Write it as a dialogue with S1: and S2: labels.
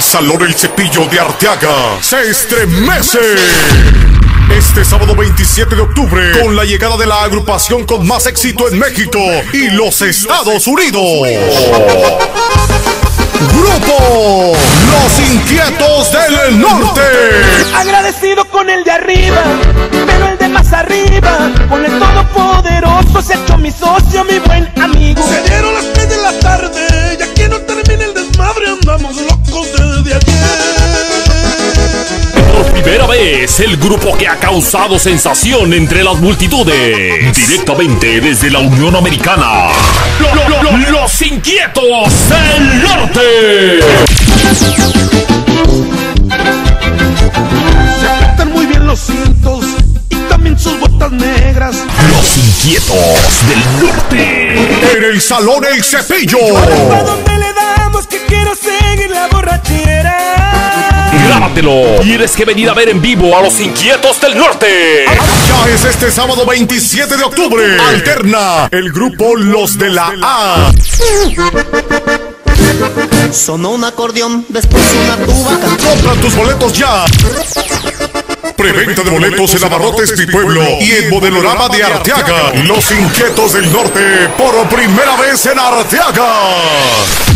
S1: El Salón El Cepillo de Arteaga se estremece. Este sábado 27 de octubre, con la llegada de la agrupación con más éxito en México y los Estados Unidos. Grupo Los Inquietos del Norte.
S2: Agradecido con el de arriba, pero el de más arriba, con el todopoderoso se ha hecho mi socio, mi buen amigo.
S3: Se dieron
S4: primera vez, el grupo que ha causado sensación entre las multitudes. Directamente desde la Unión Americana. Lo- lo- lo- los Inquietos del Norte.
S3: Se apretan muy bien los cintos y también sus botas negras.
S4: Los Inquietos del Norte.
S1: En el Salón El Cepillo.
S4: Tienes que venir a ver en vivo a los Inquietos del Norte.
S1: Ya es este sábado 27 de octubre. Alterna el grupo Los de la A.
S5: Sonó un acordeón, después una tuba,
S1: Compra tus boletos ya. Preventa de boletos en Abarrotes Mi Pueblo y en Modelorama de Arteaga. Los Inquietos del Norte por primera vez en Arteaga.